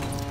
Oh.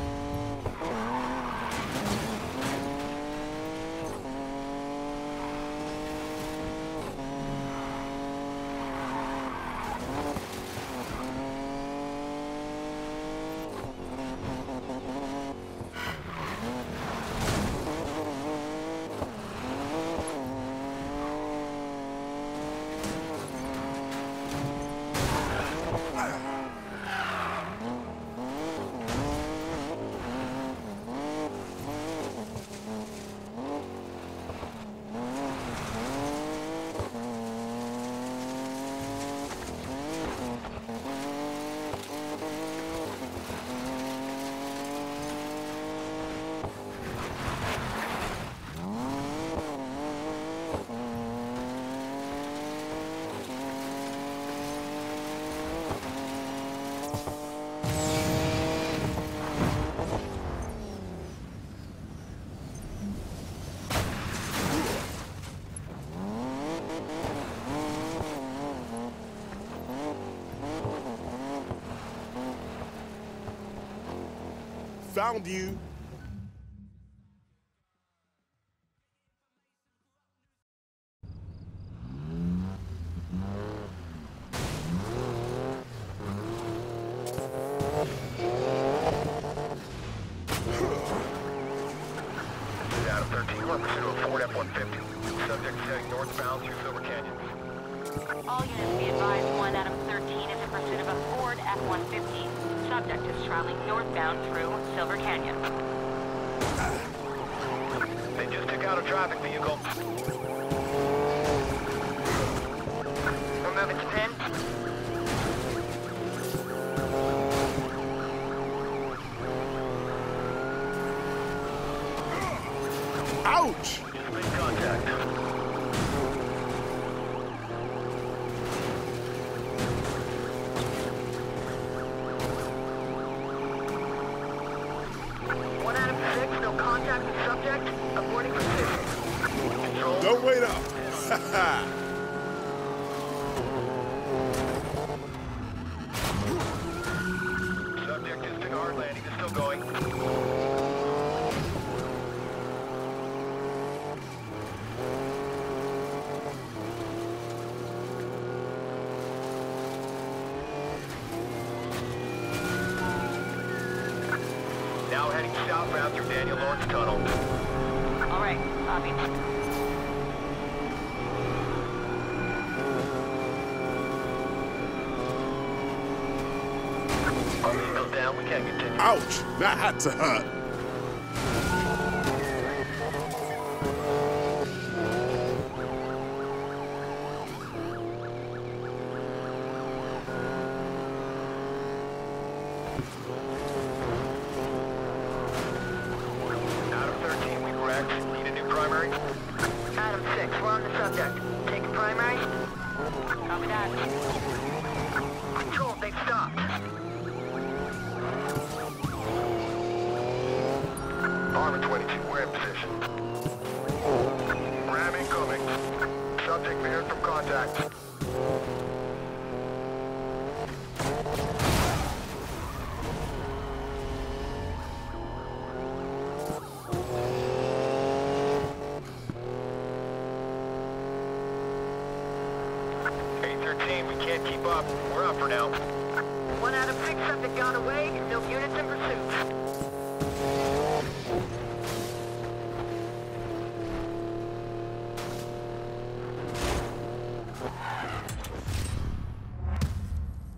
Silver Canyon. All units 1 Adam 13 is in pursuit of a Ford F-150. Subject is traveling northbound through Silver Canyon. They just took out a traffic vehicle. We're moving to pin. Ouch! One Adam 6, no contact with subject. Aborting. Control. Don't wait up. Subject took a hard landing. Is still going. Now heading southbound through Daniel Lawrence Tunnel. All right, copy. Our vehicle's down. We can't continue. Ouch! That had to hurt. Adam that. Control, they've stopped. Armor 22, we're in position. Ram incoming. Subject veered from contact. Subject got. No units in pursuit.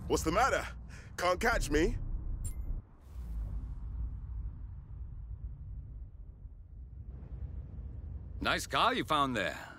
What's the matter? Can't catch me? Nice car you found there.